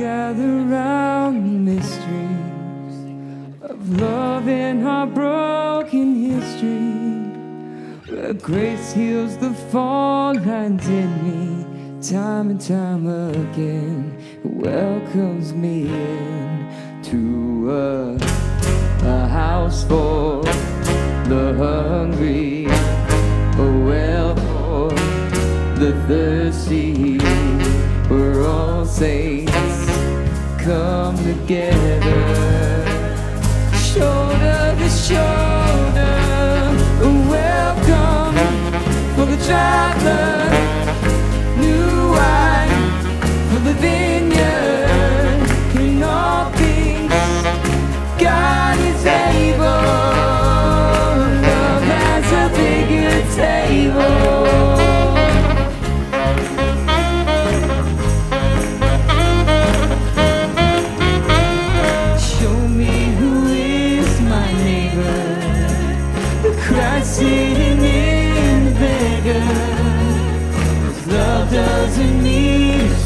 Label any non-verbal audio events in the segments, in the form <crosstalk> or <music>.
gather round mysteries of love and our broken history. Where grace heals the fall lines in me, time and time again, welcomes me in to a, a house for the hungry, a well for the thirsty. We're all saints come together, shoulder to shoulder. Welcome for the traveler, new wine for the vineyard. In all things, God is able.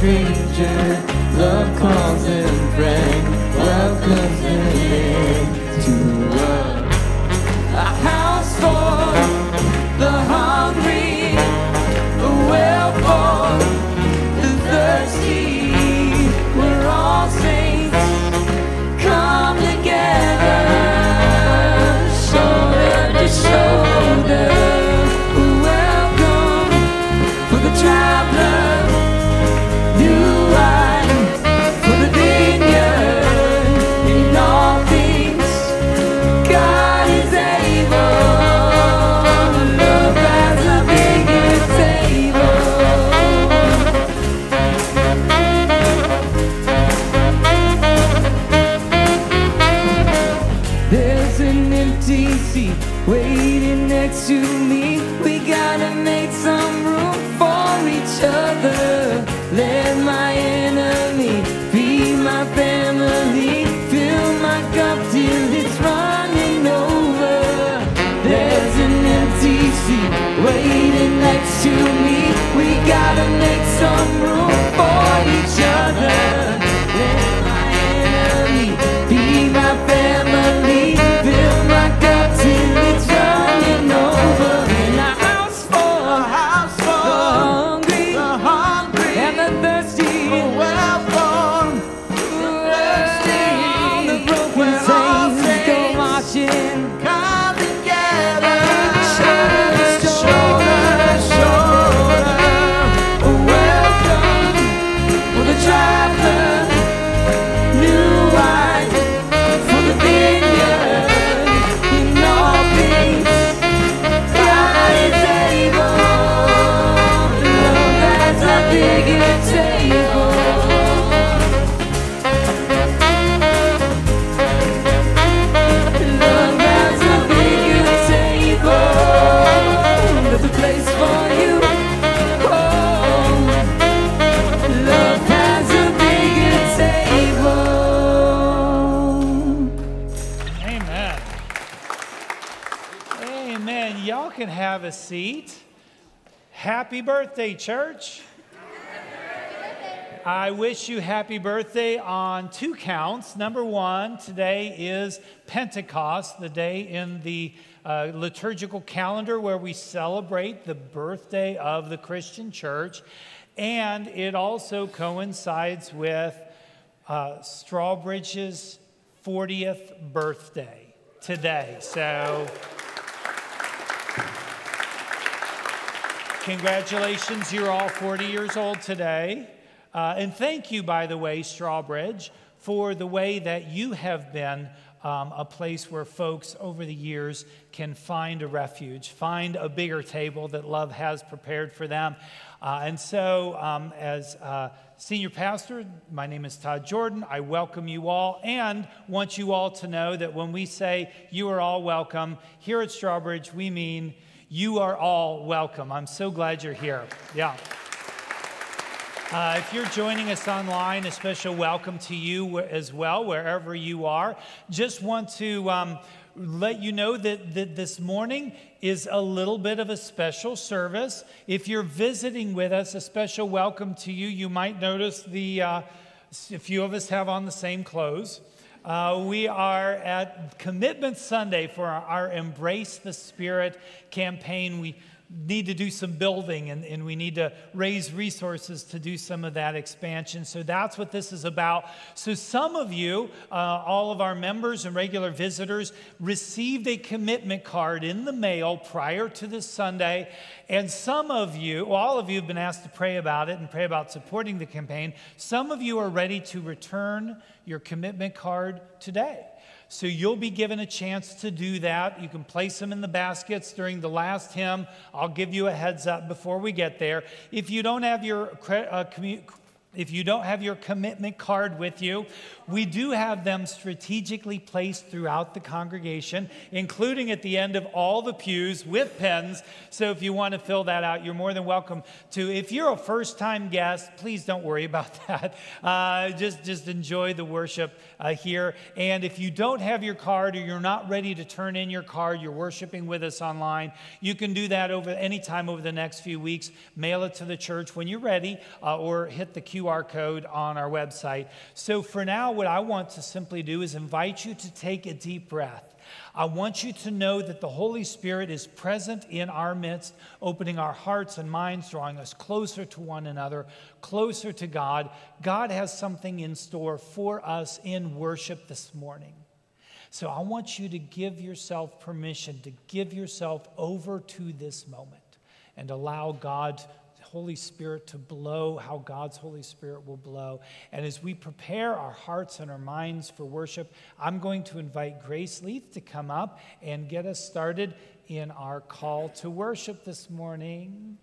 Stranger. Love calls them friend. Have a seat. Happy birthday, church. I wish you happy birthday on two counts. Number one, today is Pentecost, the day in the uh, liturgical calendar where we celebrate the birthday of the Christian church. And it also coincides with uh, Strawbridge's 40th birthday today. So, congratulations, you're all 40 years old today. Uh, and thank you, by the way, Strawbridge, for the way that you have been um, a place where folks over the years can find a refuge, find a bigger table that love has prepared for them. Uh, and so, um, as uh, senior pastor, my name is Todd Jordan. I welcome you all and want you all to know that when we say you are all welcome, here at Strawbridge, we mean you are all welcome. I'm so glad you're here. Yeah. Uh, if you're joining us online, a special welcome to you as well, wherever you are. Just want to um, let you know that, that this morning is a little bit of a special service. If you're visiting with us, a special welcome to you. You might notice the uh, a few of us have on the same clothes. Uh, we are at Commitment Sunday for our, our Embrace the Spirit campaign. We need to do some building and, and we need to raise resources to do some of that expansion. So that's what this is about. So, some of you, uh, all of our members and regular visitors, received a commitment card in the mail prior to this Sunday. And some of you, well, all of you have been asked to pray about it and pray about supporting the campaign. Some of you are ready to return your commitment card today. So you'll be given a chance to do that. You can place them in the baskets during the last hymn. I'll give you a heads up before we get there. If you don't have your uh, if you don't have your commitment card with you, we do have them strategically placed throughout the congregation, including at the end of all the pews with pens. So if you want to fill that out, you're more than welcome to. If you're a first time guest, please don't worry <laughs> about that. Uh, just, just enjoy the worship uh, here. And if you don't have your card or you're not ready to turn in your card, you're worshiping with us online, you can do that over any time over the next few weeks. Mail it to the church when you're ready uh, or hit the QR QR code on our website. So for now, what I want to simply do is invite you to take a deep breath. I want you to know that the Holy Spirit is present in our midst, opening our hearts and minds, drawing us closer to one another, closer to God. God has something in store for us in worship this morning. So I want you to give yourself permission to give yourself over to this moment and allow God Holy Spirit to blow, how God's Holy Spirit will blow. And as we prepare our hearts and our minds for worship, I'm going to invite Grace Leith to come up and get us started in our call to worship this morning.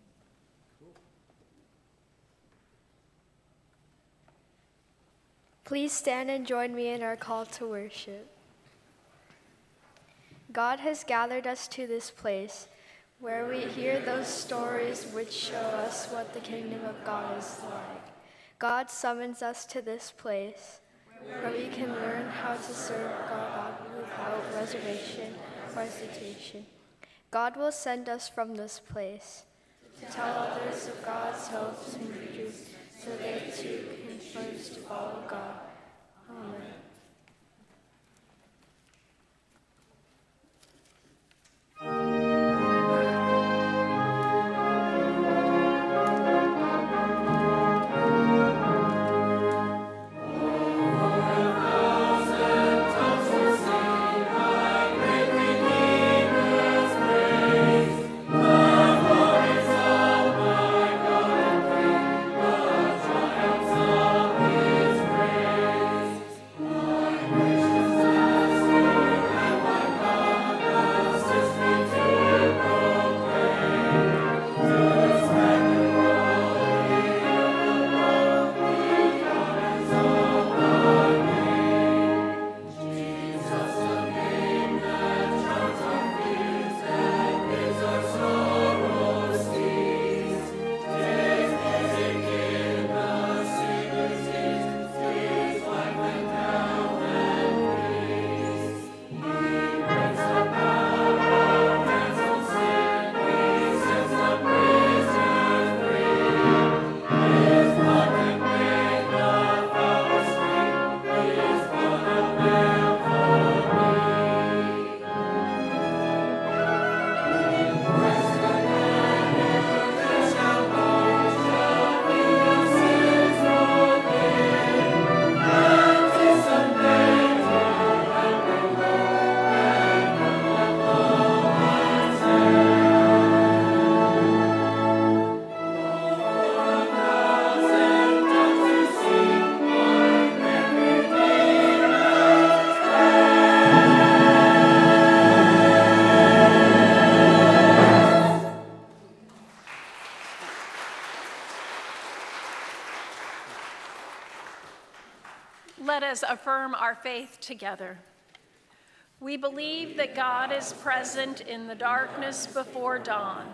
Please stand and join me in our call to worship. God has gathered us to this place where we hear those stories which show us what the kingdom of God is like. God summons us to this place where we can learn how to serve God without reservation or hesitation. God will send us from this place to tell others of God's hopes and truths so they too can first follow God. Amen. Together. We believe that God is present in the darkness before dawn,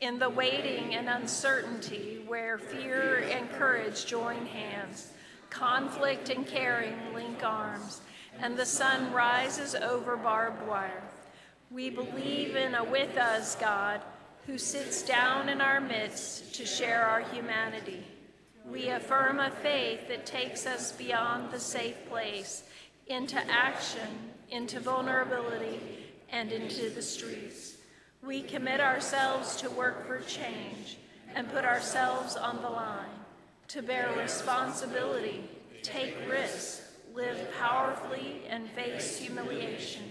in the waiting and uncertainty where fear and courage join hands, conflict and caring link arms, and the sun rises over barbed wire. We believe in a with us God who sits down in our midst to share our humanity. We affirm a faith that takes us beyond the safe place into action, into vulnerability, and into the streets. We commit ourselves to work for change and put ourselves on the line, to bear responsibility, take risks, live powerfully, and face humiliation,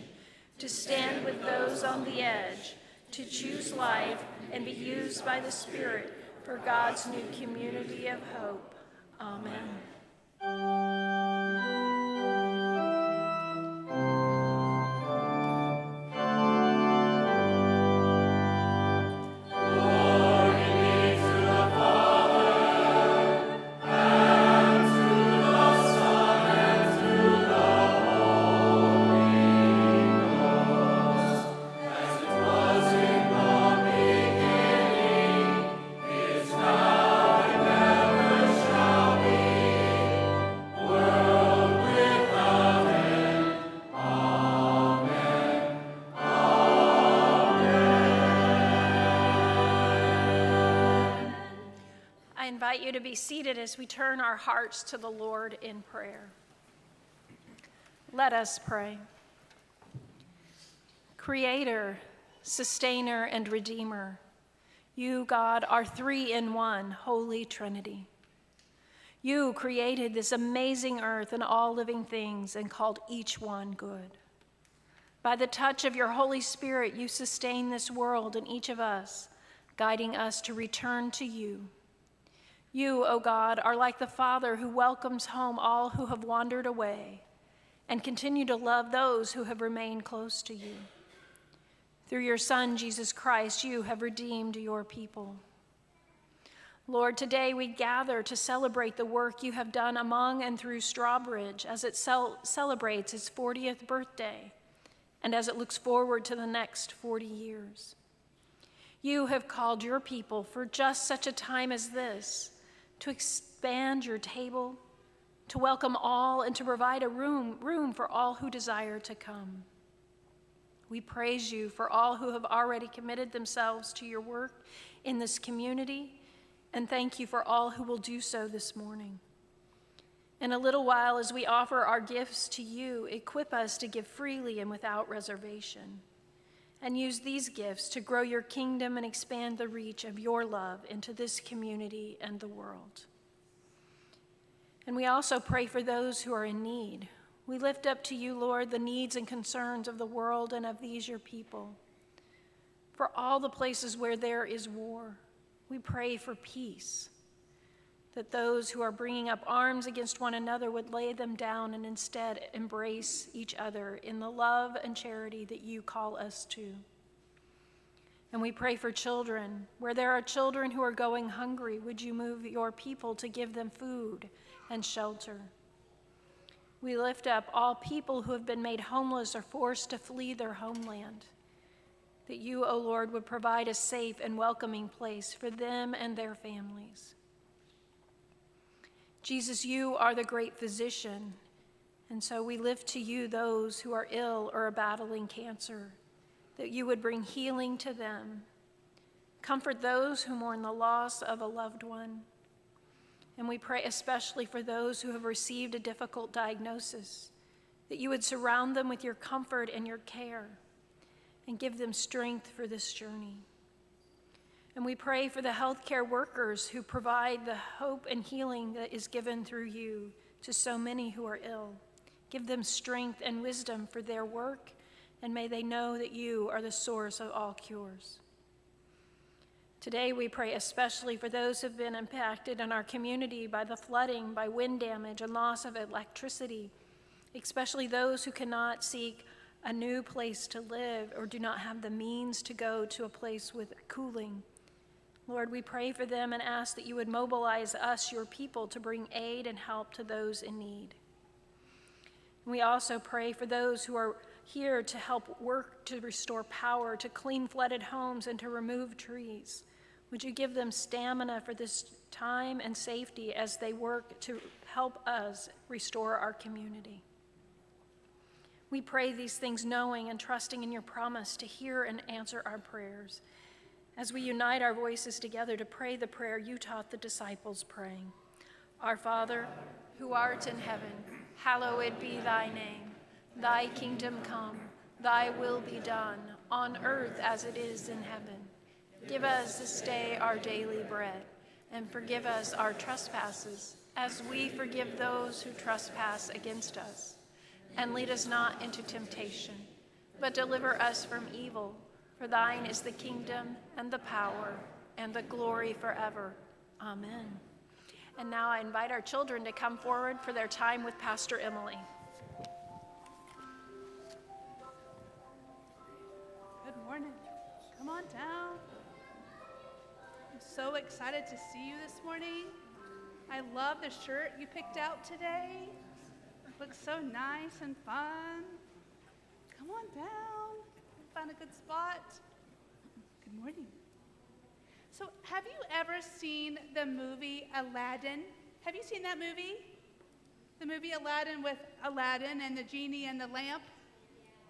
to stand with those on the edge, to choose life and be used by the Spirit for God's new community of hope. Amen. Invite you to be seated as we turn our hearts to the Lord in prayer. Let us pray. Creator, sustainer, and redeemer, you, God, are three in one, Holy Trinity. You created this amazing earth and all living things and called each one good. By the touch of your Holy Spirit, you sustain this world and each of us, guiding us to return to you. You, O God, are like the Father who welcomes home all who have wandered away and continue to love those who have remained close to you. Through your Son, Jesus Christ, you have redeemed your people. Lord, today we gather to celebrate the work you have done among and through Strawbridge as it cel- celebrates its 40th birthday and as it looks forward to the next 40 years. You have called your people for just such a time as this to expand your table, to welcome all, and to provide a room, room for all who desire to come. We praise you for all who have already committed themselves to your work in this community, and thank you for all who will do so this morning. In a little while, as we offer our gifts to you, equip us to give freely and without reservation, and use these gifts to grow your kingdom and expand the reach of your love into this community and the world. And we also pray for those who are in need. We lift up to you, Lord, the needs and concerns of the world and of these your people. For all the places where there is war, we pray for peace, that those who are bringing up arms against one another would lay them down and instead embrace each other in the love and charity that you call us to. And we pray for children. Where there are children who are going hungry, would you move your people to give them food and shelter? We lift up all people who have been made homeless or forced to flee their homeland. That you, O Lord, would provide a safe and welcoming place for them and their families. Jesus, you are the great physician, and so we lift to you those who are ill or are battling cancer, that you would bring healing to them. Comfort those who mourn the loss of a loved one. And we pray especially for those who have received a difficult diagnosis, that you would surround them with your comfort and your care and give them strength for this journey. And we pray for the healthcare workers who provide the hope and healing that is given through you to so many who are ill. Give them strength and wisdom for their work, and may they know that you are the source of all cures. Today, we pray especially for those who have been impacted in our community by the flooding, by wind damage, and loss of electricity, especially those who cannot seek a new place to live or do not have the means to go to a place with cooling. Lord, we pray for them and ask that you would mobilize us, your people, to bring aid and help to those in need. We also pray for those who are here to help work to restore power, to clean flooded homes, and to remove trees. Would you give them stamina for this time and safety as they work to help us restore our community? We pray these things knowing and trusting in your promise to hear and answer our prayers as we unite our voices together to pray the prayer you taught the disciples praying. Our Father, who art in heaven, hallowed be thy name. Thy kingdom come, thy will be done, on earth as it is in heaven. Give us this day our daily bread, and forgive us our trespasses, as we forgive those who trespass against us. And lead us not into temptation, but deliver us from evil. For thine is the kingdom, and the power, and the glory forever. Amen. And now I invite our children to come forward for their time with Pastor Emily. Good morning. Come on down. I'm so excited to see you this morning. I love the shirt you picked out today. It looks so nice and fun. Come on down. Find a good spot. Good morning. So, have you ever seen the movie Aladdin? Have you seen that movie? The movie Aladdin with Aladdin and the genie and the lamp?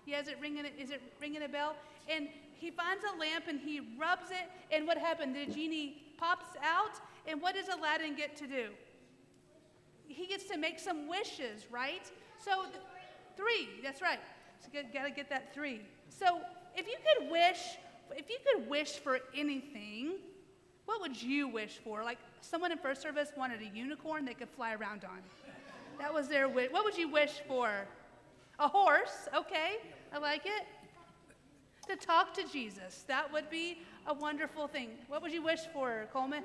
He has it ringing. Is it ringing a bell? And he finds a lamp and he rubs it. And what happened? The genie pops out. And what does Aladdin get to do? He gets to make some wishes, right? So th- three. That's right. So you got to get that three. So if you could wish, if you could wish for anything, what would you wish for? Like someone in first service wanted a unicorn they could fly around on. That was their wish. What would you wish for? A horse, okay, I like it. To talk to Jesus, that would be a wonderful thing. What would you wish for, Coleman?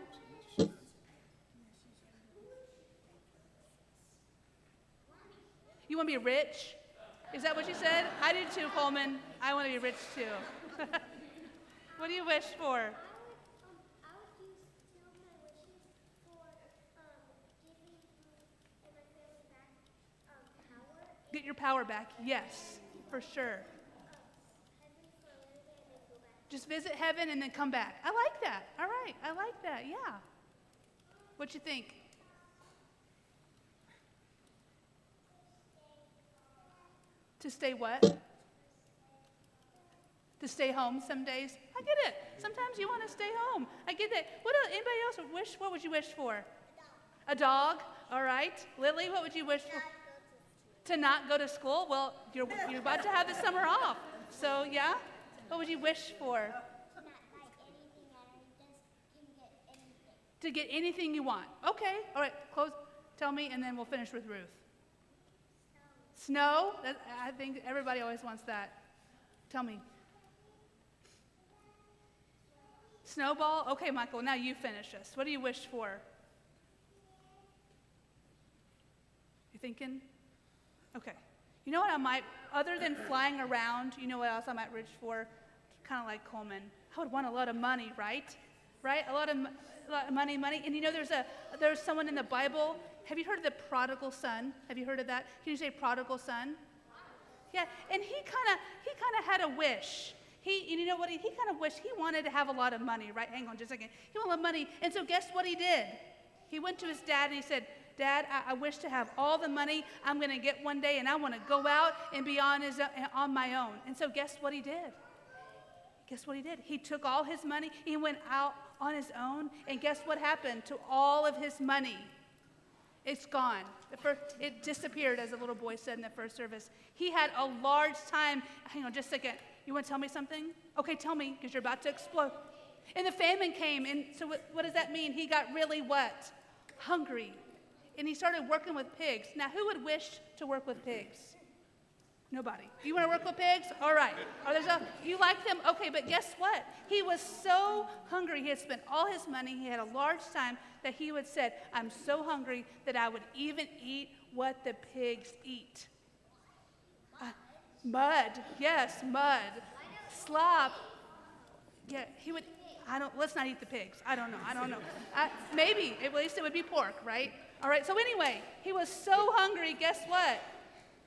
You want to be rich? Is that what you said? I do too, Coleman. I want to be rich too. <laughs> what do you wish for? Get your power back. Yes, for sure. Just visit heaven and then come back. I like that. All right. I like that. Yeah. What you think? To stay what? To stay home some days. I get it. Sometimes you want to stay home. I get that. What else, anybody else wish? What would you wish for? A dog. All right. Lily, what would you wish for? To not go to school? Well, you're, you're about to have the summer off. So, yeah? What would you wish for? To get anything you want. Okay. All right. Close. Tell me, and then we'll finish with Ruth. Snow? That, I think everybody always wants that. Tell me. Snowball? Okay, Michael, now you finish us. What do you wish for? You thinking? Okay. You know what I might, other than flying around, you know what else I might wish for? Kind of like Coleman. I would want a lot of money, right? Right? A lot of, a lot of money, money. And you know, there's a there's someone in the Bible. Have you heard of the prodigal son? Have you heard of that? Can you say prodigal son? Yeah. And he kind of he kind of had a wish. He, and you know what? He, he kind of wished he wanted to have a lot of money, right? Hang on just a second. He wanted money. And so guess what he did? He went to his dad and he said, Dad, I, I wish to have all the money I'm going to get one day, and I want to go out and be on, his, on my own. And so, guess what he did? Guess what he did? He took all his money, he went out on his own, and guess what happened to all of his money? It's gone. First, it disappeared, as a little boy said in the first service. He had a large time. Hang on just a second. You want to tell me something? Okay, tell me, because you're about to explode. And the famine came, and so what, what does that mean? He got really what? Hungry and he started working with pigs. Now, who would wish to work with pigs? Nobody. You want to work with pigs? All right. Are there some, you like them? Okay, but guess what? He was so hungry. He had spent all his money. He had a large time that he would said, "I'm so hungry that I would even eat what the pigs eat." Mud. Yes, mud. Slop. Yeah, he would. I don't. Let's not eat the pigs. I don't know. I don't know. Uh, maybe at least it would be pork, right? All right, so anyway, he was so hungry, guess what?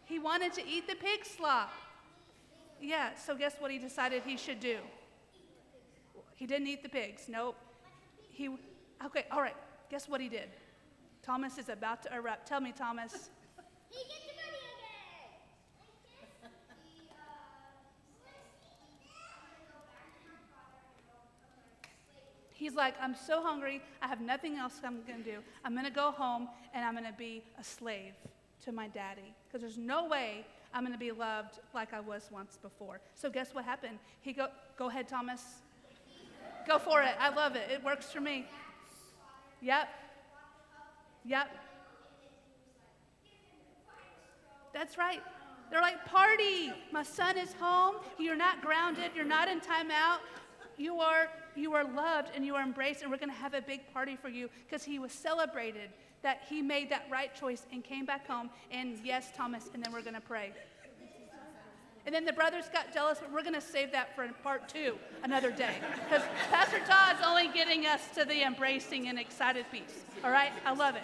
He wanted to eat the pig slop. Yeah, so guess what he decided he should do? He didn't eat the pigs. Nope. He Okay, all right. Guess what he did? Thomas is about to erupt. Tell me, Thomas. He's like, I'm so hungry. I have nothing else I'm going to do. I'm going to go home and I'm going to be a slave to my daddy because there's no way I'm going to be loved like I was once before. So guess what happened? He go, go ahead, Thomas. Go for it. I love it. It works for me. Yep. Yep. That's right. They're like, party. My son is home. You're not grounded. You're not in timeout. You are, you are loved and you are embraced, and we're going to have a big party for you because he was celebrated that he made that right choice and came back home. And yes, Thomas, and then we're going to pray. And then the brothers got jealous, but we're going to save that for part two another day. Because Pastor Todd's only getting us to the embracing and excited piece. All right? I love it.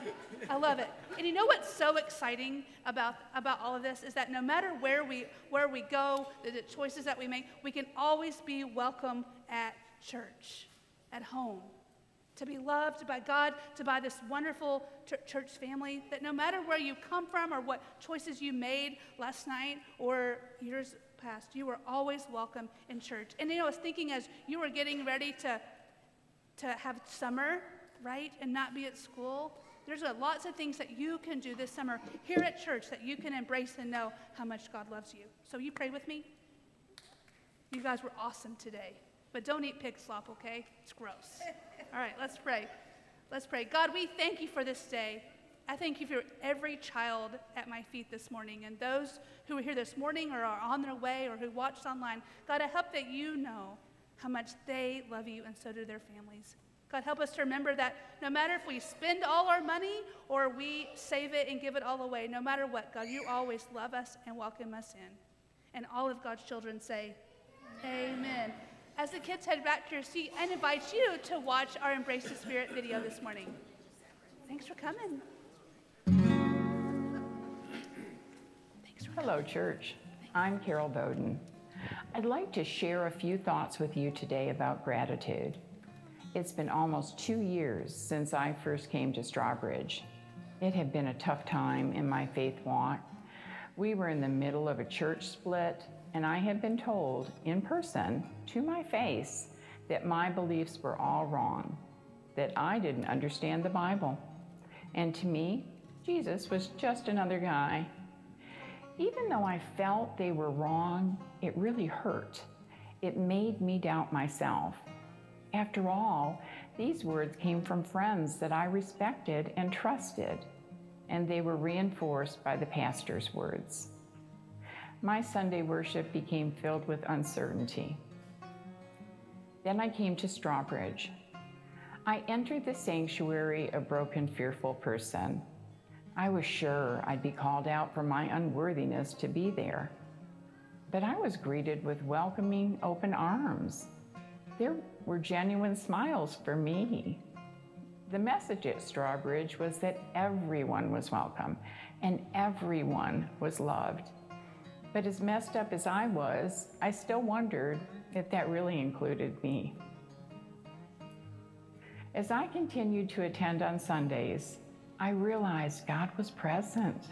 I love it. And you know what's so exciting about, about all of this is that no matter where we, where we go, the, the choices that we make, we can always be welcome at church, at home to be loved by God, to by this wonderful church family, that no matter where you come from or what choices you made last night or years past, you are always welcome in church. And you know, I was thinking as you were getting ready to, to have summer, right, and not be at school, there's a, lots of things that you can do this summer here at church that you can embrace and know how much God loves you. So you pray with me? You guys were awesome today. But don't eat pig slop, okay? It's gross. <laughs> All right, let's pray. Let's pray. God, we thank you for this day. I thank you for every child at my feet this morning and those who are here this morning or are on their way or who watched online. God, I hope that you know how much they love you and so do their families. God, help us to remember that no matter if we spend all our money or we save it and give it all away, no matter what, God, you always love us and welcome us in. And all of God's children say, Amen. Amen as the kids head back to your seat, and invite you to watch our Embrace the Spirit video this morning. Thanks for coming. Thanks for Hello, church. I'm Carol Bowden. I'd like to share a few thoughts with you today about gratitude. It's been almost two years since I first came to Strawbridge. It had been a tough time in my faith walk. We were in the middle of a church split and I had been told in person to my face that my beliefs were all wrong, that I didn't understand the Bible. And to me, Jesus was just another guy. Even though I felt they were wrong, it really hurt. It made me doubt myself. After all, these words came from friends that I respected and trusted, and they were reinforced by the pastor's words my Sunday worship became filled with uncertainty. Then I came to Strawbridge. I entered the sanctuary a broken, fearful person. I was sure I'd be called out for my unworthiness to be there. But I was greeted with welcoming, open arms. There were genuine smiles for me. The message at Strawbridge was that everyone was welcome and everyone was loved. But as messed up as I was, I still wondered if that really included me. As I continued to attend on Sundays, I realized God was present.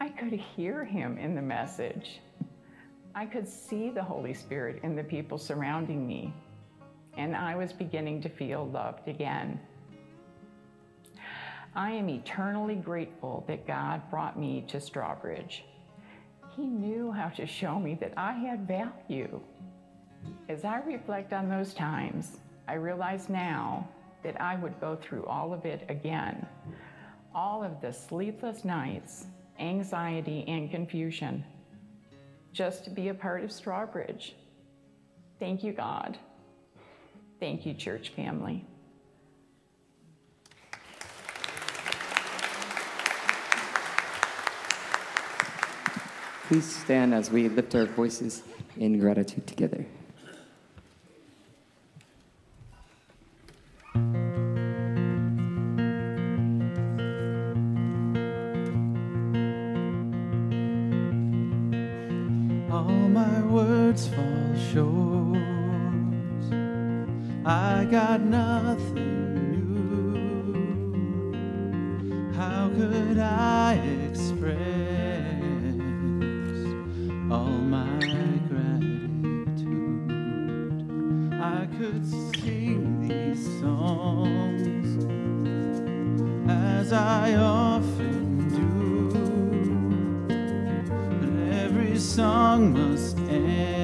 I could hear him in the message. I could see the Holy Spirit in the people surrounding me, and I was beginning to feel loved again. I am eternally grateful that God brought me to Strawbridge. He knew how to show me that I had value. As I reflect on those times, I realize now that I would go through all of it again. All of the sleepless nights, anxiety, and confusion, just to be a part of Strawbridge. Thank you, God. Thank you, church family. Please stand as we lift our voices in gratitude together. All my words fall short. I got nothing new. How could I express? my gratitude. I could sing these songs as I often do, but every song must end.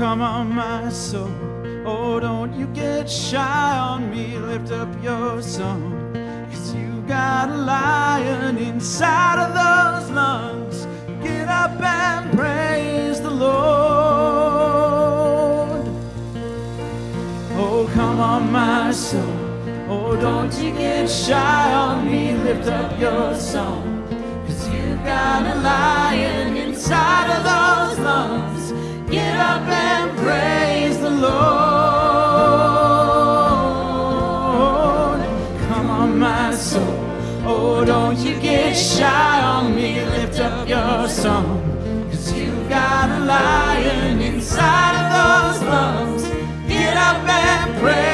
Come on, my soul. Oh, don't you get shy on me. Lift up your song. Cause you got a lion inside of those lungs. Get up and praise the Lord. Oh, come on, my soul. Oh, don't you get shy on me. Lift up your song. Cause you got a lion inside of those lungs. Up and praise the Lord. Come on, my soul. Oh, don't you get shy on me. Lift up your song. Cause you got a lion inside of those lungs. Get up and praise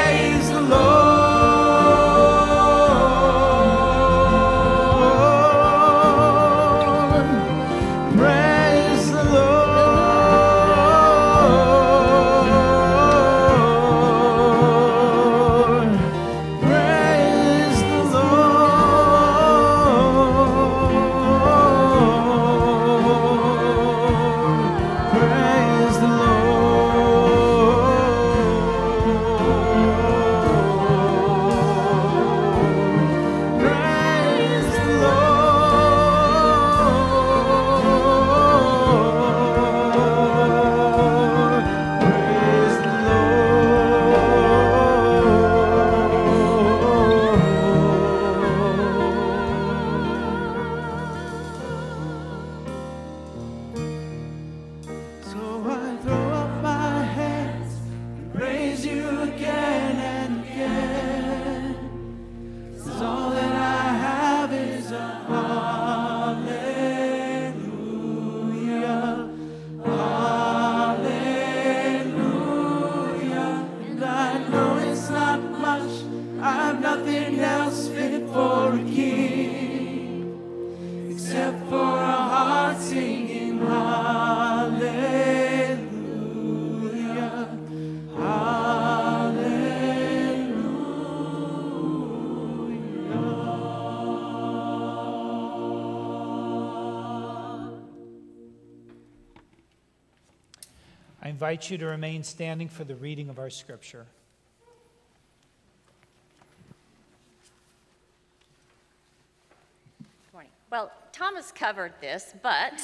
invite you to remain standing for the reading of our scripture. Morning. Well, Thomas covered this, but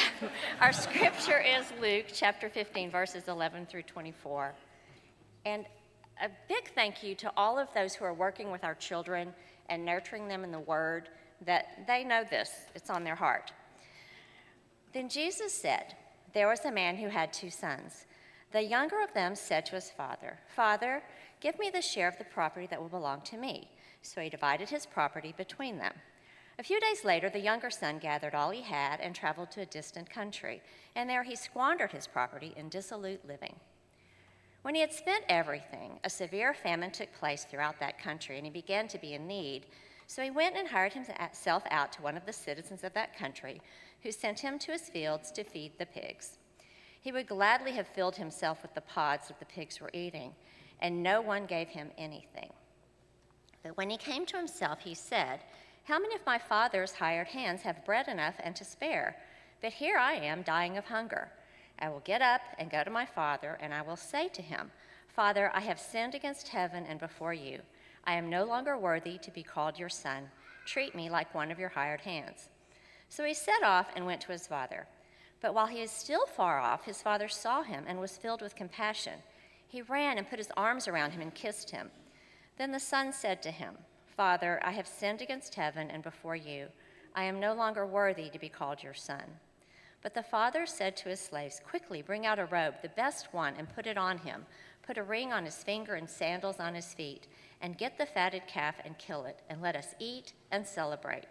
<laughs> our scripture is Luke chapter 15, verses 11 through 24. And a big thank you to all of those who are working with our children and nurturing them in the Word, that they know this, it's on their heart. Then Jesus said, There was a man who had two sons. The younger of them said to his father, Father, give me the share of the property that will belong to me. So he divided his property between them. A few days later, the younger son gathered all he had and traveled to a distant country, and there he squandered his property in dissolute living. When he had spent everything, a severe famine took place throughout that country, and he began to be in need. So he went and hired himself out to one of the citizens of that country, who sent him to his fields to feed the pigs. He would gladly have filled himself with the pods that the pigs were eating, and no one gave him anything. But when he came to himself, he said, How many of my father's hired hands have bread enough and to spare? But here I am dying of hunger. I will get up and go to my father, and I will say to him, Father, I have sinned against heaven and before you. I am no longer worthy to be called your son. Treat me like one of your hired hands. So he set off and went to his father. But while he was still far off, his father saw him and was filled with compassion. He ran and put his arms around him and kissed him. Then the son said to him, Father, I have sinned against heaven and before you. I am no longer worthy to be called your son. But the father said to his slaves, Quickly bring out a robe, the best one, and put it on him. Put a ring on his finger and sandals on his feet, and get the fatted calf and kill it, and let us eat and celebrate.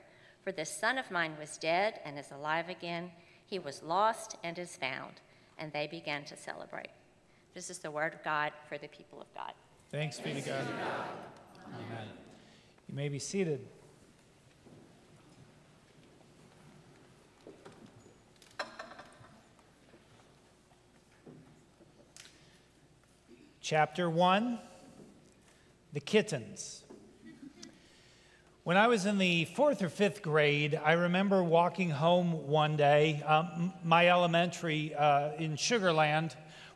For this son of mine was dead and is alive again. He was lost and is found. And they began to celebrate. This is the word of God for the people of God. Thanks be to God. Amen. You may be seated. Chapter 1 The Kittens. When I was in the fourth or fifth grade, I remember walking home one day. Um, my elementary uh, in Sugarland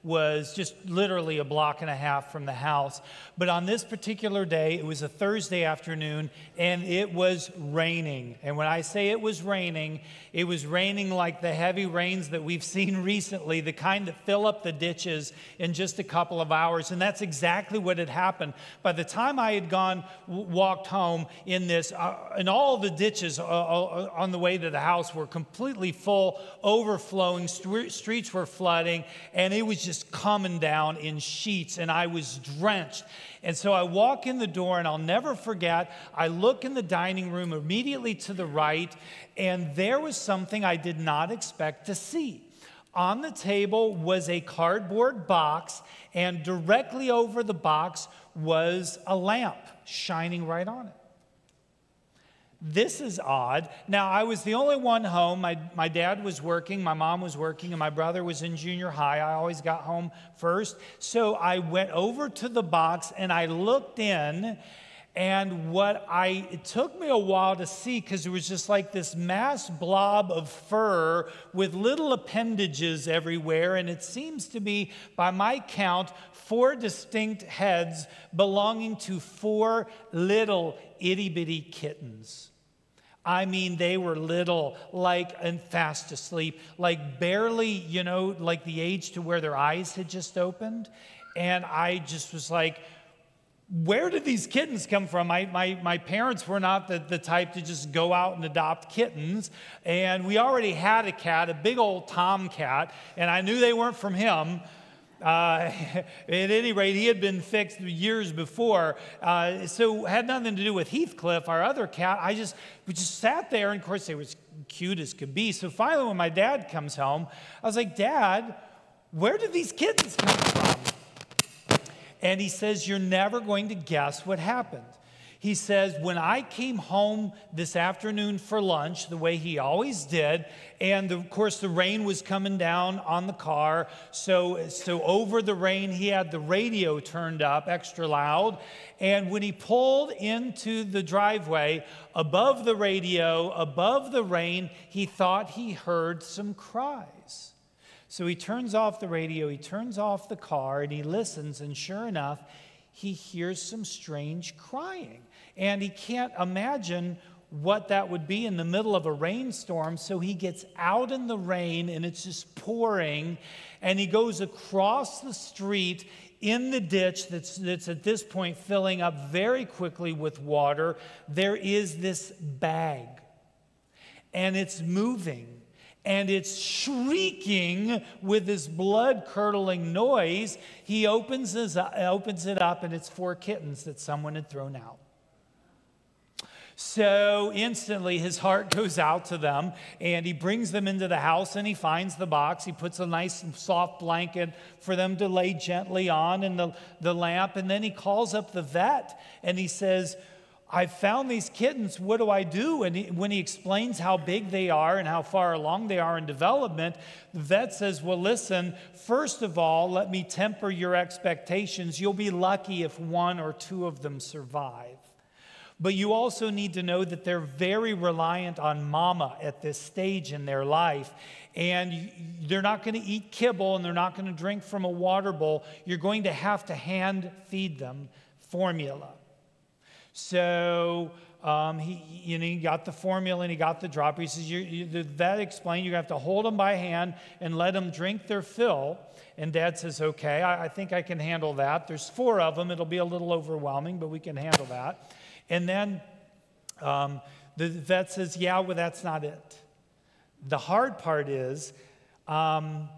was just literally a block and a half from the house. But on this particular day, it was a Thursday afternoon and it was raining. And when I say it was raining, it was raining like the heavy rains that we've seen <laughs> recently, the kind that fill up the ditches in just a couple of hours. And that's exactly what had happened. By the time I had gone, walked home in this, uh, and all the ditches uh, uh, on the way to the house were completely full, overflowing, st- streets were flooding, and it was just coming down in sheets, and I was drenched. And so I walk in the door, and I'll never forget. I look in the dining room immediately to the right, and there was something I did not expect to see. On the table was a cardboard box, and directly over the box was a lamp shining right on it. This is odd. Now, I was the only one home. My, my dad was working, my mom was working, and my brother was in junior high. I always got home first. So I went over to the box and I looked in. And what I, it took me a while to see because it was just like this mass blob of fur with little appendages everywhere. And it seems to be, by my count, four distinct heads belonging to four little itty bitty kittens. I mean, they were little, like, and fast asleep, like barely, you know, like the age to where their eyes had just opened. And I just was like, where did these kittens come from? My, my, my parents were not the, the type to just go out and adopt kittens. And we already had a cat, a big old tomcat, and I knew they weren't from him. Uh, <laughs> at any rate, he had been fixed years before. Uh, so had nothing to do with Heathcliff, our other cat. I just, we just sat there, and of course, they were cute as could be. So finally, when my dad comes home, I was like, Dad, where did these kittens come from? And he says, You're never going to guess what happened. He says, When I came home this afternoon for lunch, the way he always did, and of course the rain was coming down on the car, so, so over the rain, he had the radio turned up extra loud. And when he pulled into the driveway, above the radio, above the rain, he thought he heard some cries. So he turns off the radio, he turns off the car, and he listens, and sure enough, he hears some strange crying. And he can't imagine what that would be in the middle of a rainstorm. So he gets out in the rain and it's just pouring. And he goes across the street in the ditch that's, that's at this point filling up very quickly with water, there is this bag. And it's moving and it's shrieking with this blood curdling noise. He opens, his, uh, opens it up, and it's four kittens that someone had thrown out. So instantly his heart <laughs> goes out to them and he brings them into the house and he finds the box. He puts a nice soft blanket for them to lay gently on and the, the lamp. And then he calls up the vet and he says, I found these kittens. What do I do? And he, when he explains how big they are and how far along they are in development, the vet says, Well, listen, first of all, let me temper your expectations. You'll be lucky if one or two of them survive. But you also need to know that they're very reliant on mama at this stage in their life. And they're not going to eat kibble and they're not going to drink from a water bowl. You're going to have to hand feed them formula. So um, he, you know, he got the formula and he got the dropper. He says, you, you, the vet explained you have to hold them by hand and let them drink their fill. And dad says, okay, I, I think I can handle that. There's four of them. It'll be a little overwhelming, but we can handle that. And then um, the vet says, Yeah, well, that's not it. The hard part is um,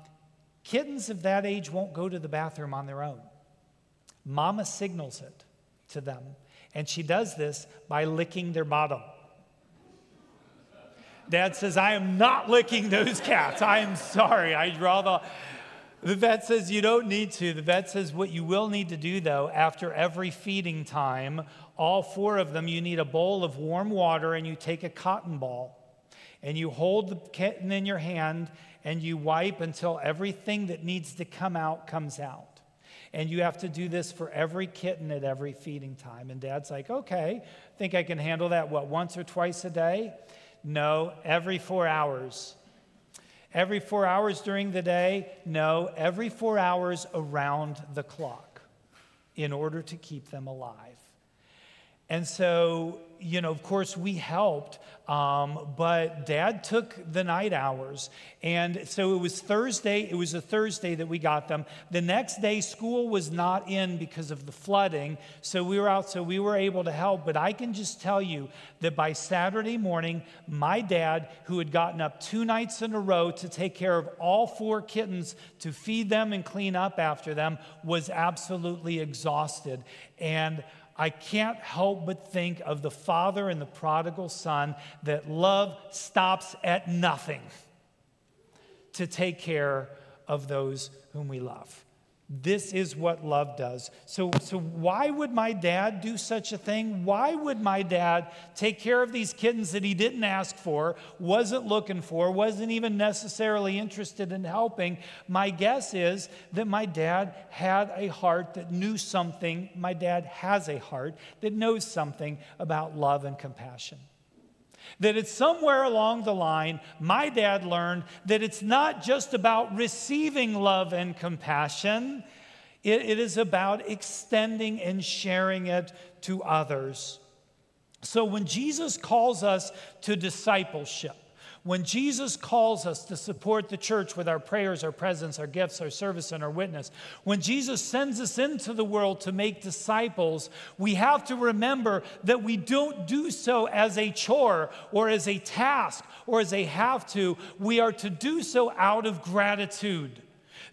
kittens of that age won't go to the bathroom on their own. Mama signals it to them, and she does this by licking their bottom. Dad says, I am not licking those cats. I am sorry. I draw the. The vet says you don't need to. The vet says what you will need to do, though, after every feeding time, all four of them, you need a bowl of warm water and you take a cotton ball and you hold the kitten in your hand and you wipe until everything that needs to come out comes out. And you have to do this for every kitten at every feeding time. And dad's like, okay, think I can handle that, what, once or twice a day? No, every four hours. Every four hours during the day? No, every four hours around the clock in order to keep them alive. And so, you know, of course, we helped, um, but dad took the night hours. And so it was Thursday, it was a Thursday that we got them. The next day, school was not in because of the flooding. So we were out, so we were able to help. But I can just tell you that by Saturday morning, my dad, who had gotten up two nights in a row to take care of all four kittens, to feed them and clean up after them, was absolutely exhausted. And I can't help but think of the father and the prodigal son that love stops at nothing to take care of those whom we love. This is what love does. So, so, why would my dad do such a thing? Why would my dad take care of these kittens that he didn't ask for, wasn't looking for, wasn't even necessarily interested in helping? My guess is that my dad had a heart that knew something. My dad has a heart that knows something about love and compassion. That it's somewhere along the line, my dad learned that it's not just about receiving love and compassion, it, it is about extending and sharing it to others. So when Jesus calls us to discipleship, when Jesus calls us to support the church with our prayers, our presence, our gifts, our service, and our witness, when Jesus sends us into the world to make disciples, we have to remember that we don't do so as a chore or as a task or as a have to. We are to do so out of gratitude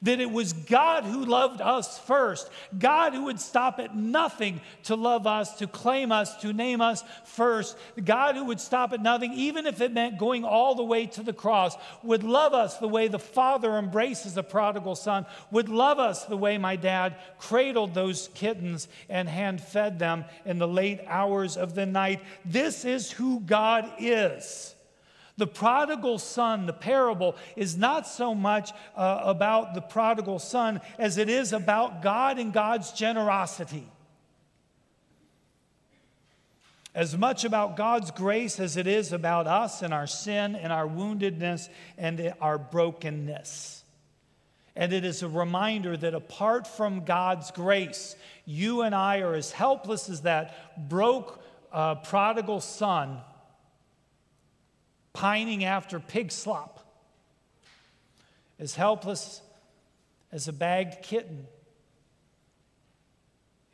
that it was God who loved us first, God who would stop at nothing to love us, to claim us, to name us first, God who would stop at nothing, even if it meant going all the way to the cross, would love us the way the Father embraces the prodigal son, would love us the way my dad cradled those kittens and hand fed them in the late hours of the night. This is who God is. The prodigal son, the parable, is not so much uh, about the prodigal son as it is about God and God's generosity. As much about God's grace as it is about us and our sin and our woundedness and our brokenness. And it is a reminder that apart from God's grace, you and I are as helpless as that broke uh, prodigal son pining after pig slop, as helpless as a bagged kitten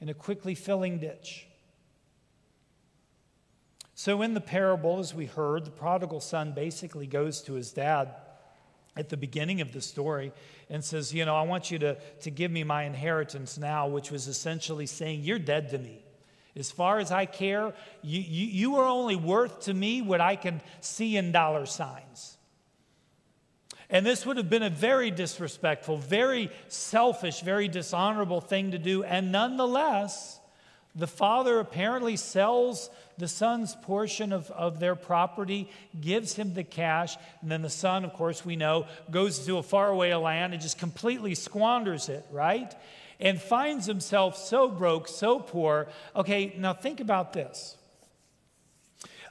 in a quickly filling ditch. So, in the parable, as we heard, the prodigal son basically goes to his dad at the beginning of the story and says, You know, I want you to, to give me my inheritance now, which was essentially saying, You're dead to me. As far as I care, you, you, you are only worth to me what I can see in dollar signs. And this would have been a very disrespectful, very selfish, very dishonorable thing to do. And nonetheless, the father apparently sells the son's portion of, of their property, gives him the cash, and then the son, of course, we know, goes to a faraway land and just completely squanders it, right? And finds himself so broke, so poor. Okay, now think about this.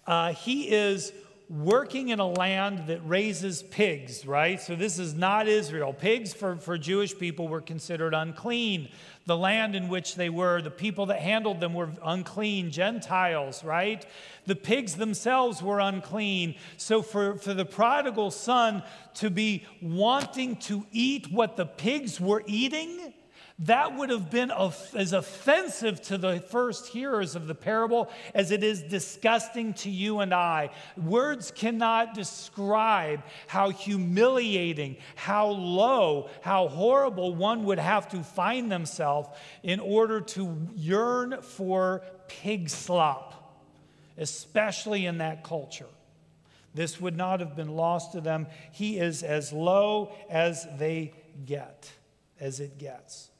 Uh, he is working in a land that raises pigs, right? So this is not Israel. Pigs for, for Jewish people were considered unclean. The land in which they were, the people that handled them were unclean, Gentiles, right? The pigs themselves were unclean. So for, for the prodigal son to be wanting to eat what the pigs were eating, that would have been as offensive to the first hearers of the parable as it is disgusting to you and I. Words cannot describe how humiliating, how low, how horrible one would have to find themselves in order to yearn for pig slop, especially in that culture. This would not have been lost to them. He is as low as they get, as it gets.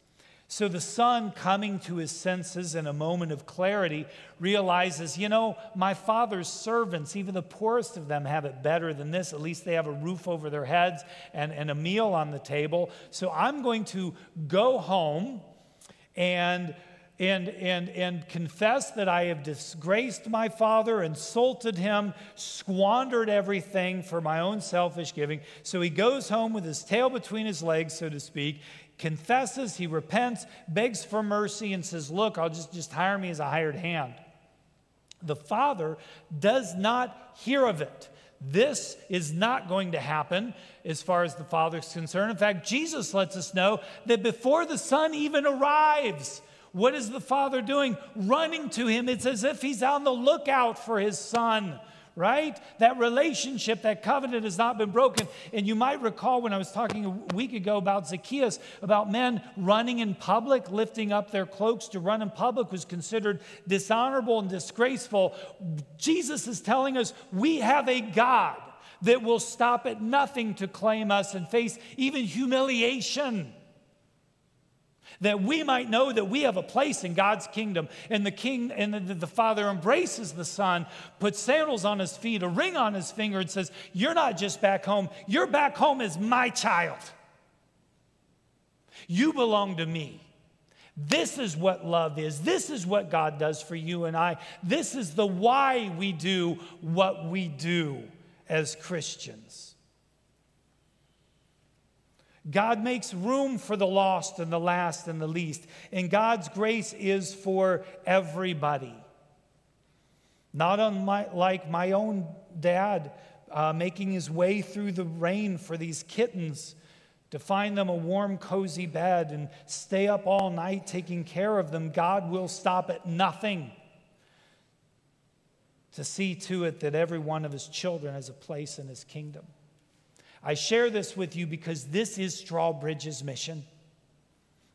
So the son, coming to his senses in a moment of clarity, realizes, you know, my father's servants, even the poorest of them, have it better than this. At least they have a roof over their heads and, and a meal on the table. So I'm going to go home and and, and, and confess that I have disgraced my father, insulted him, squandered everything for my own selfish giving. So he goes home with his tail between his legs, so to speak confesses, he repents, begs for mercy, and says, Look, I'll just, just hire me as a hired hand. The father does not hear of it. This is not going to happen as far as the father is concerned. In fact, Jesus lets us know that before the son even arrives, what is the father doing? Running to him. It's as if he's on the lookout for his son right? That relationship, that covenant has not been broken. And you might recall when I was talking a week ago about Zacchaeus, about men running in public, lifting up their cloaks to run in public was considered dishonorable and disgraceful. Jesus is telling us we have a God that will stop at nothing to claim us and face even humiliation that we might know that we have a place in God's kingdom. And the king and the, the, father embraces the son, puts sandals on his feet, a ring on his finger, and says, You're not just back home, you're back home as my child. You belong to me. This is what love is. This is what God does for you and I. This is the why we do what we do as Christians. God makes room for the lost and the last and the least. And God's grace is for everybody. Not unlike my own dad uh, making his way through the rain for these kittens to find them a warm, cozy bed and stay up all night taking care of them. God will stop at nothing to see to it that every one of his children has a place in his kingdom. I share this with you because this is Strawbridge's mission.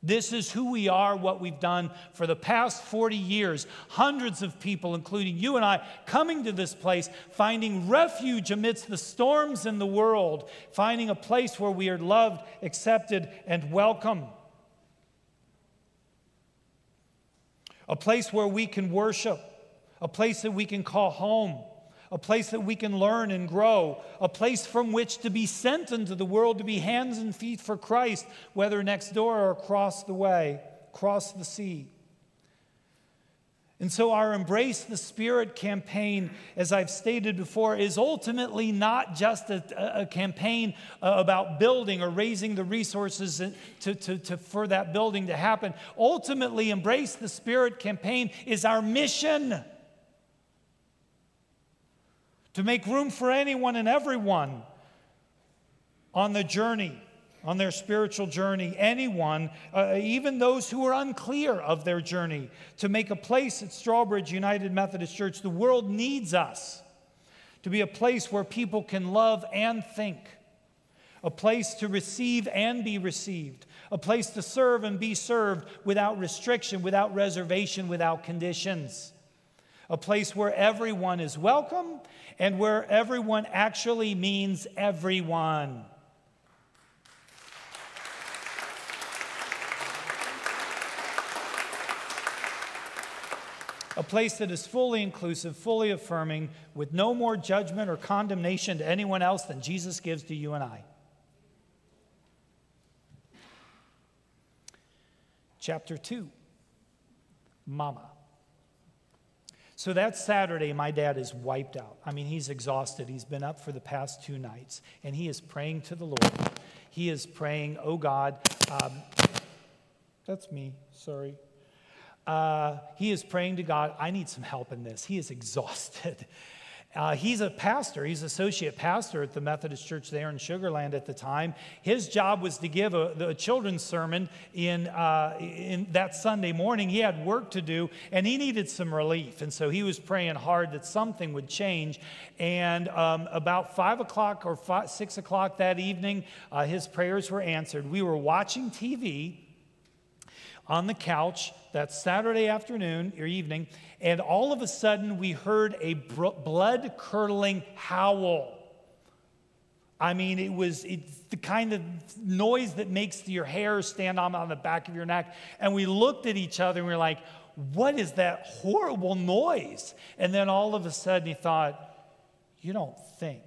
This is who we are, what we've done for the past 40 years. Hundreds of people, including you and I, coming to this place, finding refuge amidst the storms in the world, finding a place where we are loved, accepted, and welcome. A place where we can worship, a place that we can call home a place that we can learn and grow, a place from which to be sent into the world to be hands and feet for Christ, whether next door or across the way, across the sea. And so, our Embrace the Spirit campaign, as I've stated before, is ultimately not just a, a campaign uh, about building or raising the resources to, to, to, for that building to happen. Ultimately, Embrace the Spirit campaign is our mission to make room for anyone and everyone on the journey, on their spiritual journey, anyone, uh, even those who are unclear of their journey, to make a place at Strawbridge United Methodist Church. The world needs us to be a place where people can love and think, a place to receive and be received, a place to serve and be served without restriction, without reservation, without conditions, a place where everyone is welcome and where everyone actually means everyone. a place that is fully inclusive, fully affirming, with no more judgment or condemnation to anyone else than Jesus gives to you and I. Chapter 2 Mama. So that Saturday, my dad is wiped out. I mean, he's exhausted. He's been up for the past two nights, and he is praying to the Lord. He is praying, Oh God, um, that's me, sorry. Uh, he is praying to God, I need some help in this. He is <laughs> exhausted. Uh, he's a pastor, he's associate pastor at the Methodist Church there in Sugarland at the time. His job was to give a, a children's sermon in, uh, in that Sunday morning. He had work to do and he needed some relief. And so he was praying hard that something would change. And um, about five o'clock or five, six o'clock that evening, uh, his prayers were answered. We were watching TV on the couch that Saturday afternoon or evening, and all of a sudden we heard a blood curdling howl. I mean, it was it's the kind of noise that makes your hair stand on, on the back of your neck. And we looked at each other and we were like, what is that horrible noise? And then all of a sudden he thought, you don't think.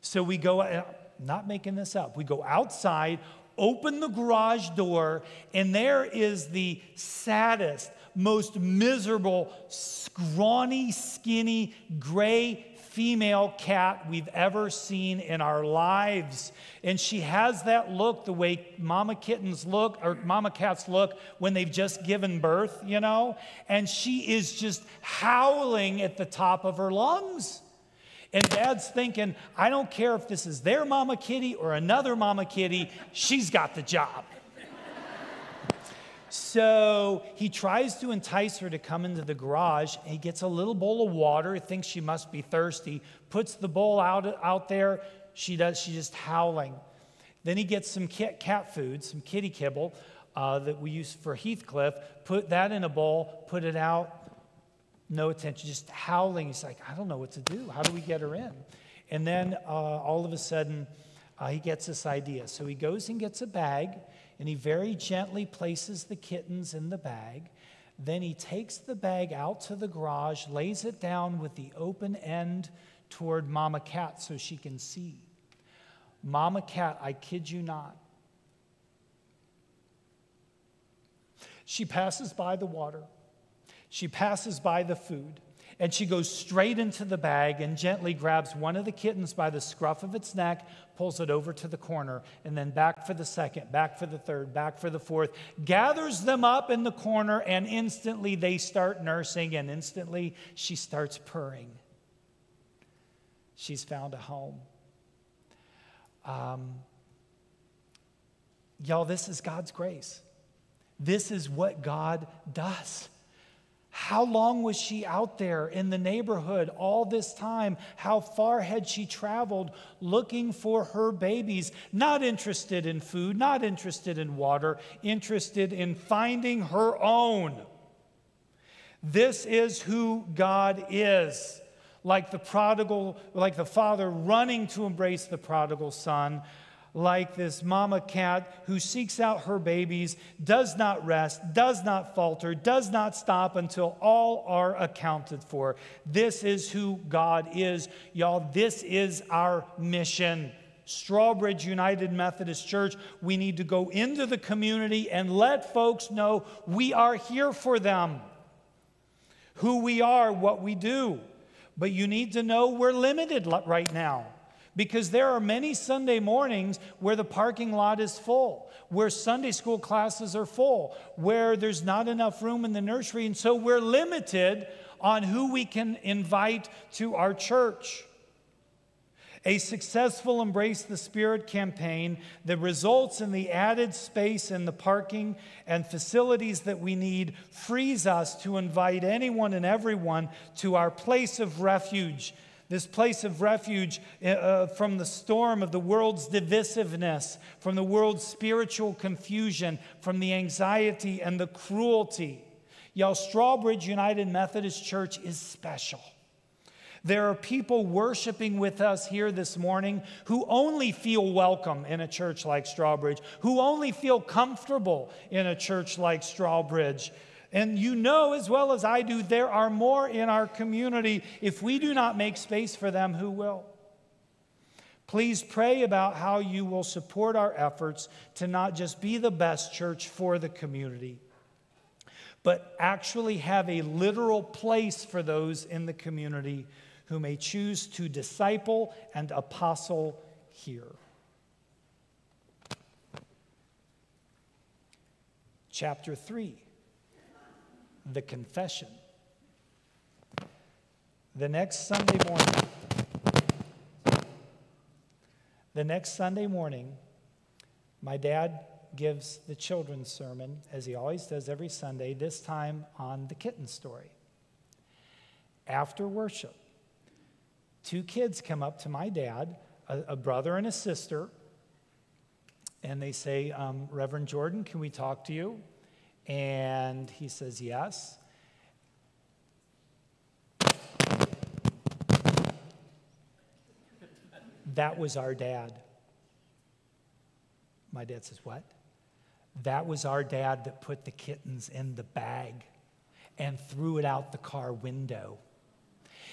So we go, uh, not making this up, we go outside, open the garage door, and there is the saddest, most miserable, scrawny, skinny, gray female cat we've ever seen in our lives. And she has that look the way mama kittens look, or mama cats look when they've just given birth, you know? And she is just howling at the top of her lungs. And dad's thinking, I don't care if this is their mama kitty or another mama kitty, she's got the job. So he tries to entice her to come into the garage. He gets a little bowl of water, he thinks she must be thirsty, puts the bowl out, out there. She does, she's just howling. Then he gets some cat food, some kitty kibble uh, that we use for Heathcliff, put that in a bowl, put it out, no attention, just howling. He's like, I don't know what to do. How do we get her in? And then uh, all of a sudden, uh, he gets this idea. So he goes and gets a bag, and he very gently places the kittens in the bag. Then he takes the bag out to the garage, lays it down with the open end toward Mama Cat so she can see. Mama Cat, I kid you not. She passes by the water. She passes by the food and she goes straight into the bag and gently grabs one of the kittens by the scruff of its neck, pulls it over to the corner, and then back for the second, back for the third, back for the fourth, gathers them up in the corner, and instantly they start nursing, and instantly she starts purring. She's found a home. Um, y'all, this is God's grace. This is what God does. How long was she out there in the neighborhood all this time? How far had she traveled looking for her babies? Not interested in food, not interested in water, interested in finding her own. This is who God is. Like the prodigal, like the father running to embrace the prodigal son, like this mama cat who seeks out her babies, does not rest, does not falter, does not stop until all are accounted for. This is who God is. Y'all, this is our mission. Strawbridge United Methodist Church, we need to go into the community and let folks know we are here for them, who we are, what we do. But you need to know we're limited right now because there are many Sunday mornings where the parking lot is full, where Sunday school classes are full, where there's not enough room in the nursery. And so we're limited on who we can invite to our church. A successful Embrace the Spirit campaign that results in the added space and the parking and facilities that we need frees us to invite anyone and everyone to our place of refuge. This place of refuge uh, uh from the storm of the world's divisiveness, from the world's spiritual confusion, from the anxiety and the cruelty. Y'all, Strawbridge United Methodist Church is special. There are people worshiping with us here this morning who only feel welcome in a church like Strawbridge, who only feel comfortable in a church like Strawbridge. And you know as well as I do, there are more in our community. If we do not make space for them, who will? Please pray about how you will support our efforts to not just be the best church for the community, but actually have a literal place for those in the community who may choose to disciple and apostle here. Chapter 3 The Confession. The next Sunday morning, the next Sunday morning, my dad gives the children's sermon, as he always does every Sunday, this time on the kitten story. After worship, two kids come up to my dad, a, a brother and a sister, and they say, um, Reverend Jordan, can we talk to you? And he says, Yes. That was our dad. My dad says, What? That was our dad that put the kittens in the bag and threw it out the car window.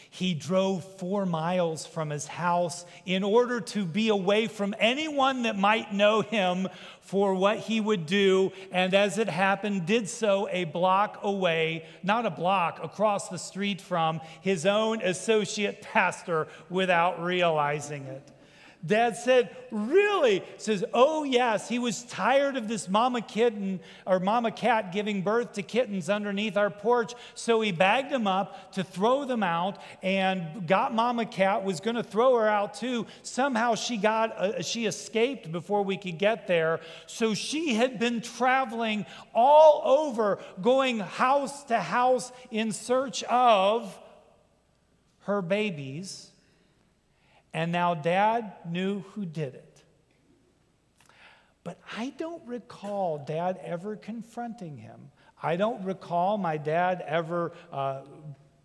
He drove four miles from his house in order to be away from anyone that might know him for what he would do. And as it happened, did so a block away, not a block, across the street from his own associate pastor without realizing it. Dad said, Really? Says, Oh, yes. He was tired of this mama kitten or mama cat giving birth to kittens underneath our porch. So he bagged them up to throw them out and got mama cat, was going to throw her out too. Somehow she got, uh, she escaped before we could get there. So she had been traveling all over, going house to house in search of her babies and now dad knew who did it. But I don't recall dad ever confronting him. I don't recall my dad ever uh,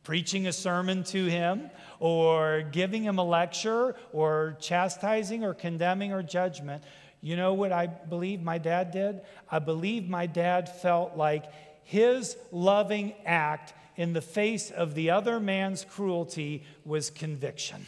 preaching a sermon to him or giving him a lecture or chastising or condemning or judgment. You know what I believe my dad did? I believe my dad felt like his loving act in the face of the other man's cruelty was conviction.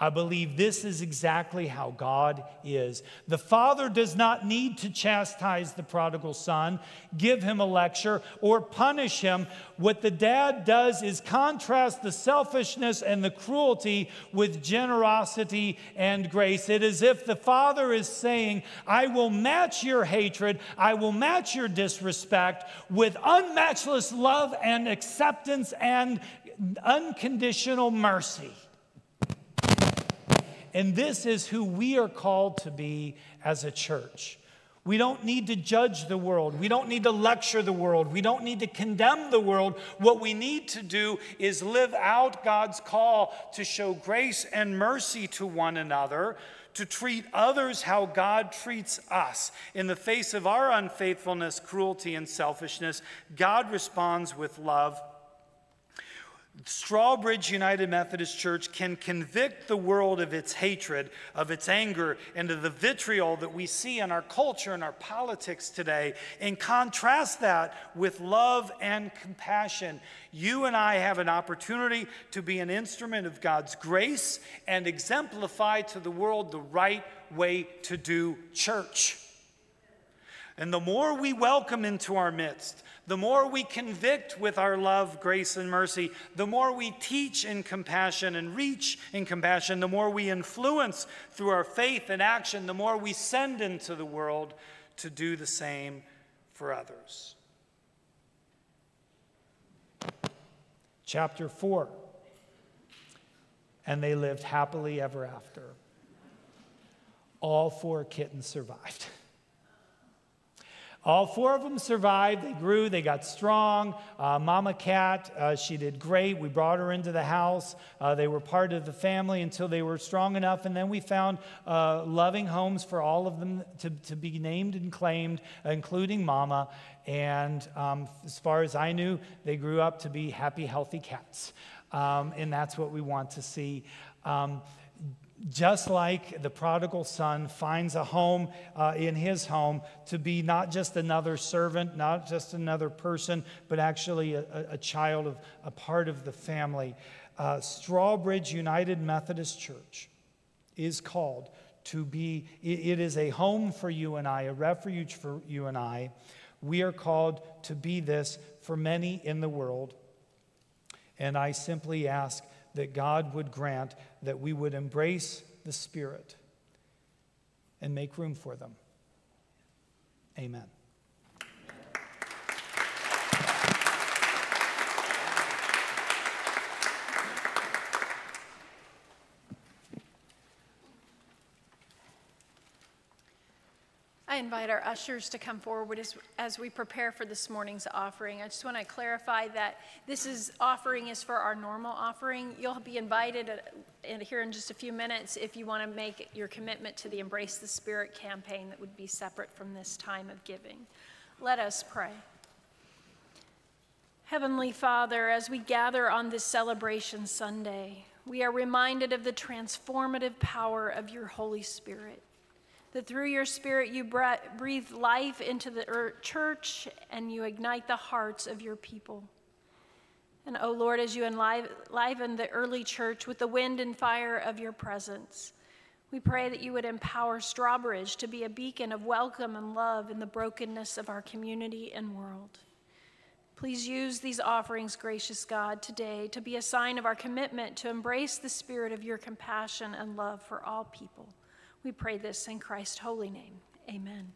I believe this is exactly how God is. The father does not need to chastise the prodigal son, give him a lecture, or punish him. What the dad does is contrast the selfishness and the cruelty with generosity and grace. It is as if the father is saying, I will match your hatred, I will match your disrespect with unmatchless love and acceptance and unconditional mercy. And this is who we are called to be as a church. We don't need to judge the world. We don't need to lecture the world. We don't need to condemn the world. What we need to do is live out God's call to show grace and mercy to one another, to treat others how God treats us. In the face of our unfaithfulness, cruelty, and selfishness, God responds with love Strawbridge United Methodist Church can convict the world of its hatred, of its anger, and of the vitriol that we see in our culture and our politics today, and contrast that with love and compassion. You and I have an opportunity to be an instrument of God's grace and exemplify to the world the right way to do church. And the more we welcome into our midst, the more we convict with our love, grace, and mercy, the more we teach in compassion and reach in compassion, the more we influence through our faith and action, the more we send into the world to do the same for others. Chapter 4 and they lived happily ever after. All four kittens survived. <laughs> All four of them survived. They grew, they got strong. Uh, Mama Cat, uh, she did great. We brought her into the house. Uh, they were part of the family until they were strong enough. And then we found uh, loving homes for all of them to, to be named and claimed, including Mama. And um, as far as I knew, they grew up to be happy, healthy cats. Um, and that's what we want to see. Um, just like the prodigal son finds a home uh, in his home to be not just another servant, not just another person, but actually a, a child of a part of the family. Uh, Strawbridge United Methodist Church is called to be, it is a home for you and I, a refuge for you and I. We are called to be this for many in the world. And I simply ask that God would grant that we would embrace the Spirit and make room for them. Amen. Invite our ushers to come forward as, as we prepare for this morning's offering. I just want to clarify that this is offering is for our normal offering. You'll be invited uh, in, here in just a few minutes if you want to make your commitment to the Embrace the Spirit campaign that would be separate from this time of giving. Let us pray. Heavenly Father, as we gather on this celebration Sunday, we are reminded of the transformative power of your Holy Spirit that through your Spirit you breathe life into the church and you ignite the hearts of your people. And, oh Lord, as you enliven the early church with the wind and fire of your presence, we pray that you would empower Strawbridge to be a beacon of welcome and love in the brokenness of our community and world. Please use these offerings, gracious God, today to be a sign of our commitment to embrace the spirit of your compassion and love for all people. We pray this in Christ's holy name. Amen.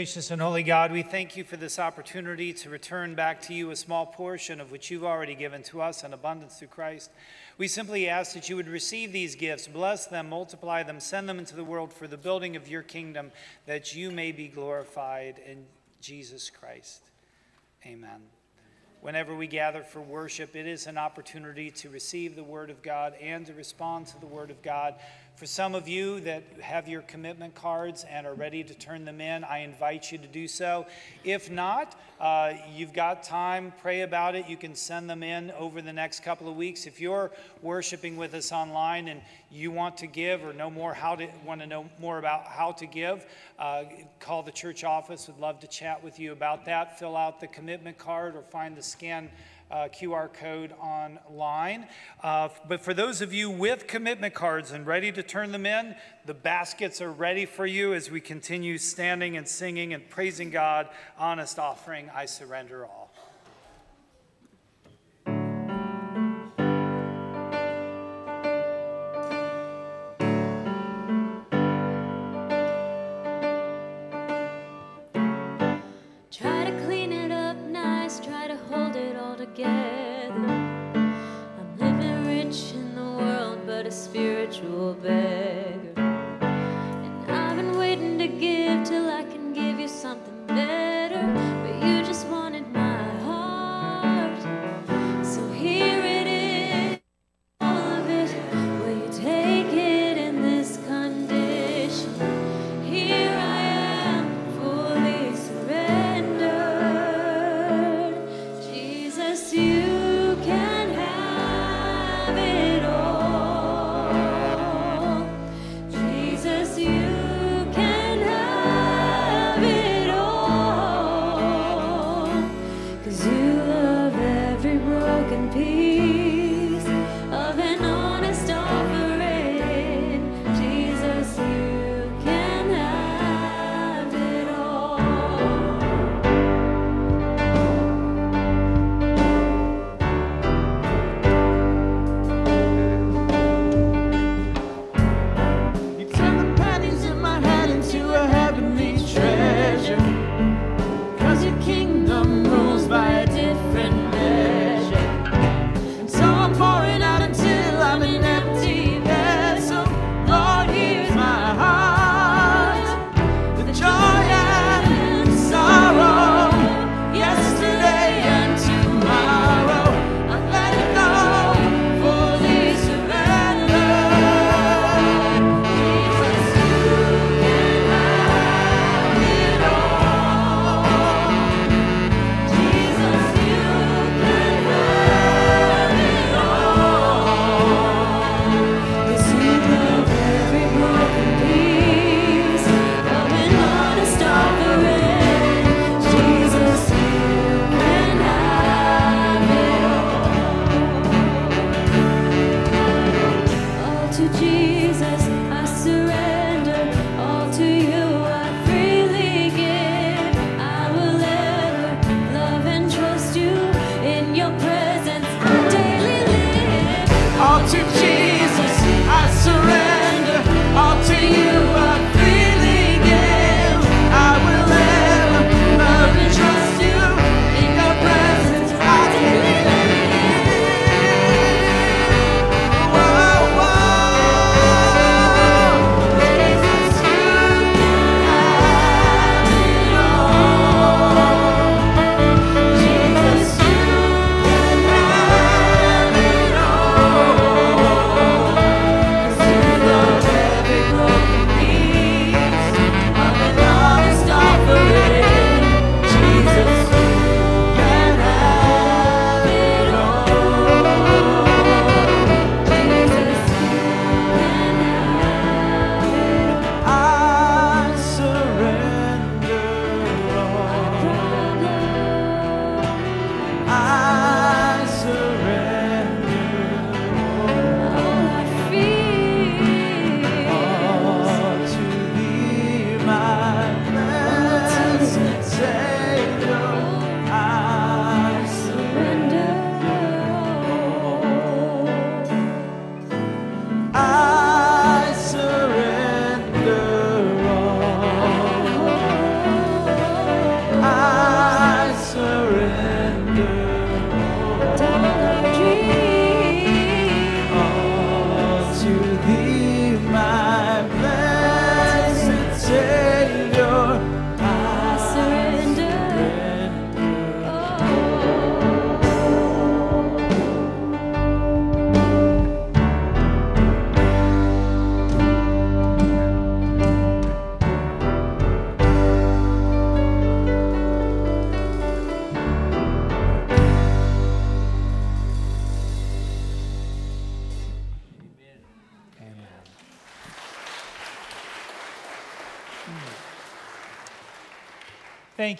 Gracious and holy God, we thank you for this opportunity to return back to you a small portion of which you've already given to us in abundance through Christ. We simply ask that you would receive these gifts, bless them, multiply them, send them into the world for the building of your kingdom, that you may be glorified in Jesus Christ. Amen. Whenever we gather for worship, it is an opportunity to receive the Word of God and to respond to the Word of God. For some of you that have your commitment cards and are ready to turn them in, I invite you to do so. If not, uh, you've got time, pray about it. You can send them in over the next couple of weeks. If you're worshiping with us online and you want to give or know more how to want to know more about how to give, uh, call the church office. Would love to chat with you about that. Fill out the commitment card or find the scan uh, QR code online. Uh, but for those of you with commitment cards and ready to turn them in, the baskets are ready for you as we continue standing and singing and praising God. Honest offering, I surrender all.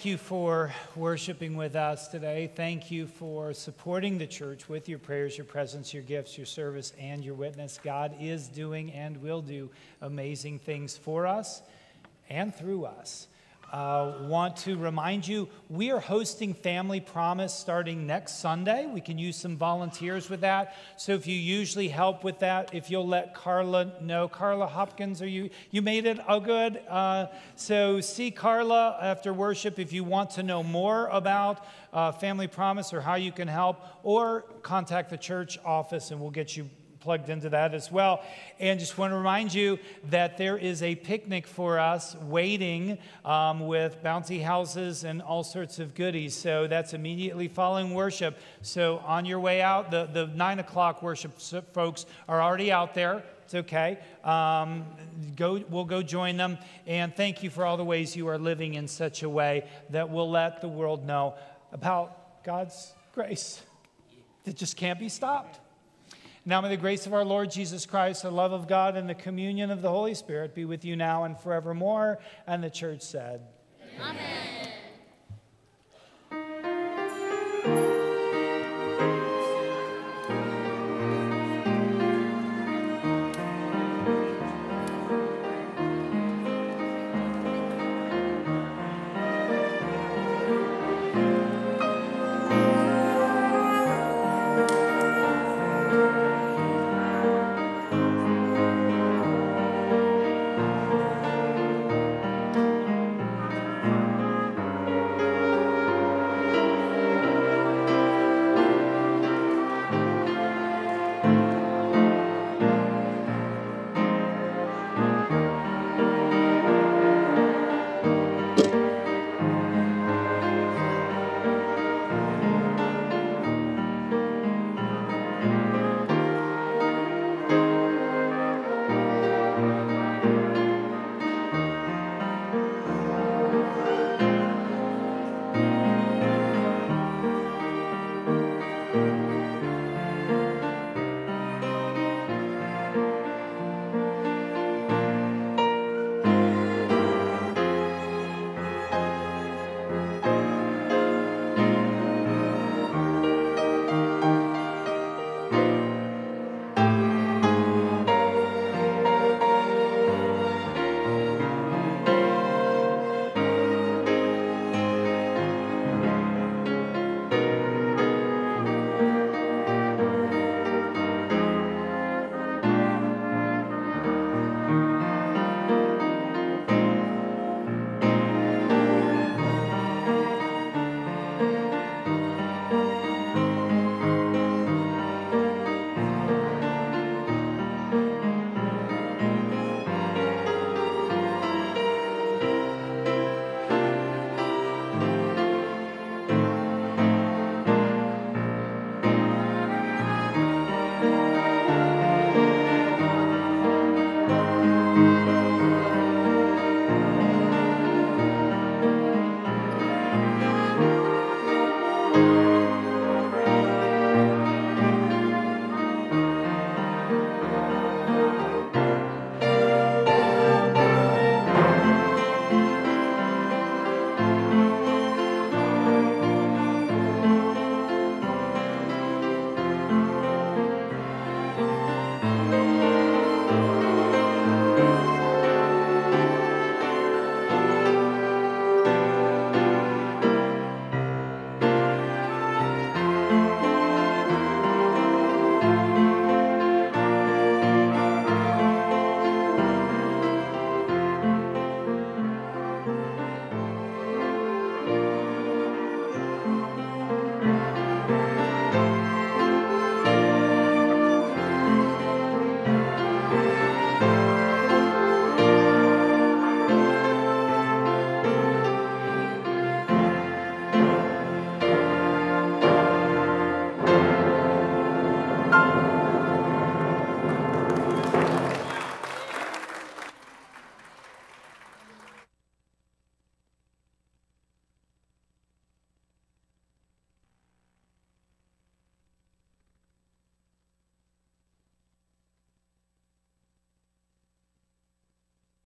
Thank you for worshiping with us today. Thank you for supporting the church with your prayers, your presence, your gifts, your service, and your witness. God is doing and will do amazing things for us and through us uh, want to remind you we are hosting Family Promise starting next Sunday. We can use some volunteers with that. So if you usually help with that, if you'll let Carla know, Carla Hopkins, are you you made it? Oh, good. Uh, so see Carla after worship if you want to know more about uh, Family Promise or how you can help, or contact the church office and we'll get you plugged into that as well. And just want to remind you that there is a picnic for us waiting um, with bouncy houses and all sorts of goodies. So that's immediately following worship. So on your way out, the, the nine o'clock worship folks are already out there. It's okay. Um, go, we'll go join them. And thank you for all the ways you are living in such a way that will let the world know about God's grace that just can't be stopped. Now may the grace of our Lord Jesus Christ, the love of God, and the communion of the Holy Spirit be with you now and forevermore. And the church said, Amen.